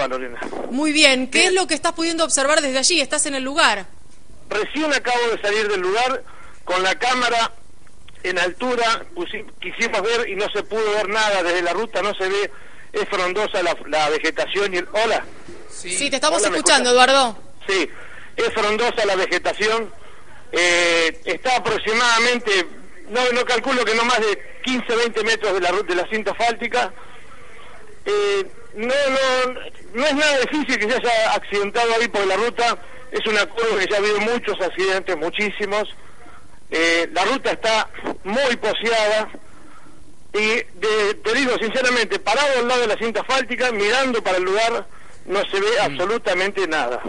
va, Lorena? Muy bien, ¿qué Bien. es lo que estás pudiendo observar desde allí? ¿Estás en el lugar? Recién acabo de salir del lugar con la cámara en altura, quisimos ver y no se pudo ver nada, desde la ruta no se ve, es frondosa la, la vegetación y el... Hola, Sí, te estamos Hola, ¿me escuchando? Eduardo. sí, es frondosa la vegetación, eh, está aproximadamente, no, no calculo que no más de 15, 20 metros de la, de la cinta asfáltica, Eh, no, no, no es nada difícil que se haya accidentado ahí por la ruta. Es una curva que ya ha habido muchos accidentes, muchísimos. Eh, la ruta está muy poseada. Y de- te digo sinceramente, parado al lado de la cinta asfáltica, mirando para el lugar, no se ve absolutamente nada.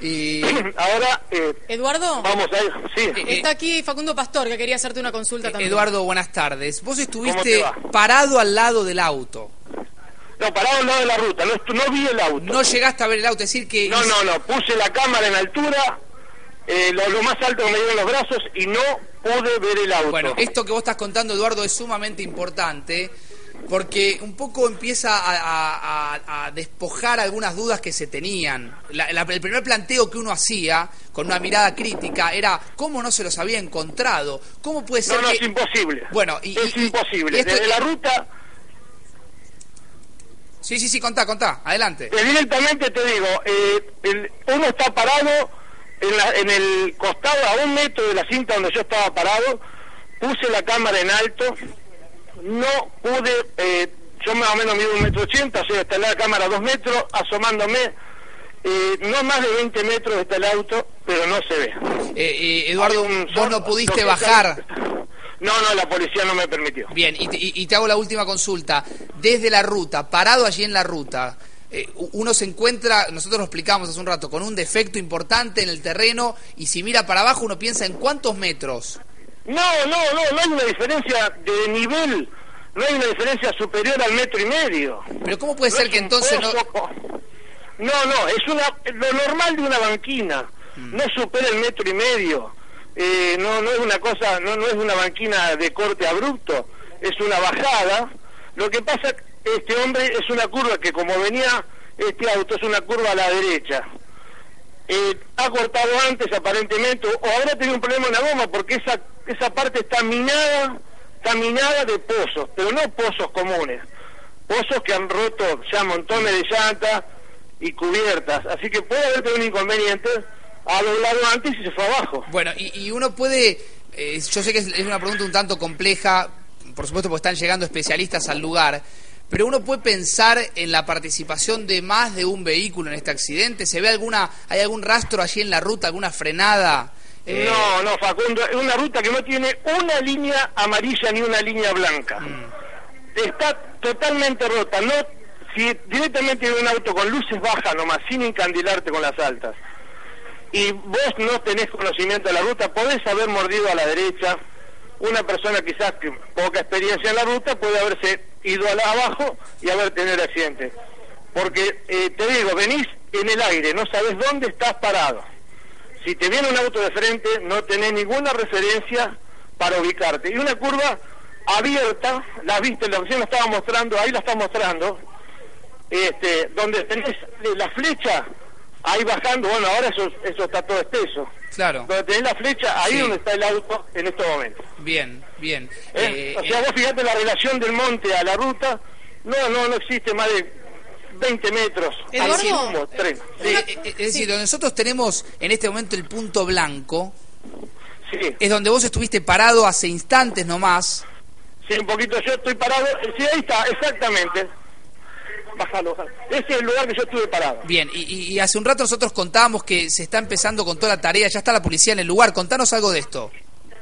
Y Ahora, eh, Eduardo, vamos a ir. Sí, Eh, está aquí Facundo Pastor, que quería hacerte una consulta también. Eduardo, buenas tardes. Vos ¿Cómo estuviste parado al lado del auto. No, parado al lado de la ruta, no, no vi el auto. No llegaste a ver el auto, es decir que No, no, no, puse la cámara en altura, eh, lo, lo más alto que me dieron los brazos y no pude ver el auto. Bueno, esto que vos estás contando, Eduardo, es sumamente importante porque un poco empieza a, a- a- a despojar algunas dudas que se tenían. La- la- el primer planteo que uno hacía, con una mirada crítica, era cómo no se los había encontrado, cómo puede ser no, no, que... es imposible. Bueno, y- es y- imposible. y esto- Desde la ruta, Sí, sí, sí, contá, contá, adelante. eh, directamente te digo, eh, el- uno está parado en, la- en el costado a un metro de la cinta donde yo estaba parado, puse la cámara en alto, no pude, eh, yo más o menos mido un metro ochenta, o sea, está la cámara a dos metros, asomándome, eh, no más de 20 metros está el auto, pero no se ve. Eh, Eduardo, un vos no pudiste bajar. No, no, la policía no me permitió. Bien, y te, y- te hago la última consulta. Desde la ruta, parado allí en la ruta, eh, uno se encuentra, nosotros lo explicamos hace un rato, con un defecto importante en el terreno y si mira para abajo uno piensa en cuántos metros. No, no, no, no hay una diferencia de nivel, no hay una diferencia superior al metro y medio. Pero ¿cómo puede No ser que entonces no... No, no, es una, lo normal de una banquina, Mm. no supera el metro y medio. Eh, no, no es una cosa, no, no es una banquina de corte abrupto, es una bajada. Lo que pasa, este hombre es una curva que como venía este auto es una curva a la derecha. Eh, ha cortado antes aparentemente, o habrá tenido un problema en la goma porque esa, esa parte está minada, está minada de pozos, pero no pozos comunes, pozos que han roto ya montones de llantas y cubiertas, así que puede haber tenido un inconveniente, ha doblado antes y se fue abajo. Bueno, y, y uno puede... eh, yo sé que es, es una pregunta un tanto compleja, por supuesto porque están llegando especialistas al lugar, pero uno puede pensar en la participación de más de un vehículo en este accidente. ¿Se ve alguna, hay algún rastro allí en la ruta, alguna frenada? Eh, No, no, Facundo, es una ruta que no tiene una línea amarilla ni una línea blanca. Está totalmente rota. No, si directamente viene un auto con luces bajas nomás, sin encandilarte con las altas, y vos no tenés conocimiento de la ruta, podés haber mordido a la derecha. Una persona quizás que poca experiencia en la ruta puede haberse ido a la abajo y haber tenido accidente. Porque eh, te digo, venís en el aire, no sabes dónde estás parado. Si te viene un auto de frente, no tenés ninguna referencia para ubicarte. Y una curva abierta, la viste, la opción la estaba mostrando, ahí la está mostrando, este, donde tenés la flecha, ahí bajando, bueno, ahora eso, eso está todo espeso. Claro, Donde tenés la flecha, ahí Sí. donde está el auto en estos momentos. bien, bien. ¿eh? Eh, o sea, eh, vos fíjate la relación del monte a la ruta, no, no, no existe más de 20 metros. Eduardo. Sí, eh, eh, es decir, donde nosotros tenemos en este momento el punto blanco, sí. es donde vos estuviste parado hace instantes nomás. Sí, un poquito, yo estoy parado. Sí, ahí está, exactamente. Bájalo, bájalo. Ese es el lugar que yo estuve parado. Bien, y, hace un rato nosotros contábamos que se está empezando con toda la tarea, ya está la policía en el lugar. Contanos algo de esto.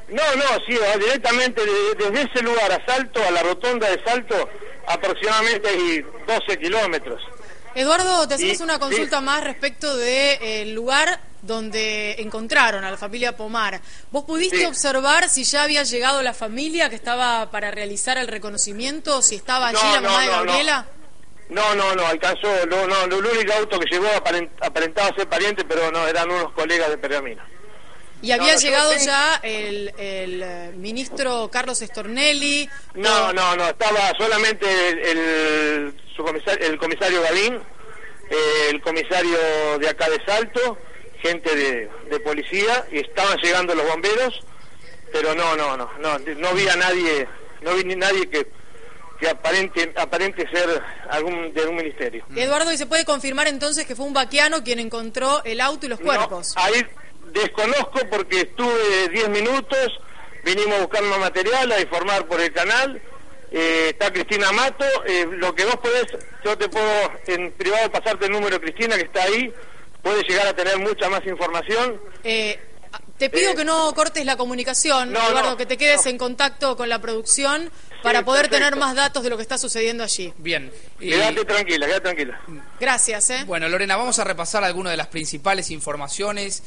No, no, sí, eh, directamente de- desde ese lugar a Salto, a la rotonda de Salto, aproximadamente hay 12 kilómetros. Eduardo, te hacemos Sí, una consulta sí. más respecto del lugar donde encontraron a la familia Pomar. ¿Vos pudiste Sí. observar si ya había llegado la familia que estaba para realizar el reconocimiento, si estaba allí No, la mamá no, de no. No, no, no, alcanzó, no, no, el único auto que llegó aparent- aparentaba ser pariente, pero no, eran unos colegas de Pergamino. Y había no, llegado ya el, el, eh, ministro Carlos Estornelli. No, o- no, no, estaba solamente el, el, su comisario, el comisario Gavín eh, el comisario de acá de Salto, gente de, de policía, y estaban llegando los bomberos, pero no, no, no, no, no vi a nadie, no vi ni nadie que, que aparente, aparente ser algún de algún ministerio. Eduardo, ¿y se puede confirmar entonces que fue un vaquiano quien encontró el auto y los cuerpos? No, ahí desconozco porque estuve 10 minutos, vinimos a buscar más material, a informar por el canal. eh, está Cristina Mato, eh, lo que vos podés, yo te puedo en privado pasarte el número de Cristina que está ahí, puede llegar a tener mucha más información. Eh, te pido Eh, que no cortes la comunicación, no, Eduardo, no, que te quedes no. en contacto con la producción para poder perfecto. tener más datos de lo que está sucediendo allí. Bien. y- Quédate tranquila, quédate tranquila. Gracias, ¿eh? bueno, Lorena, vamos a repasar algunas de las principales informaciones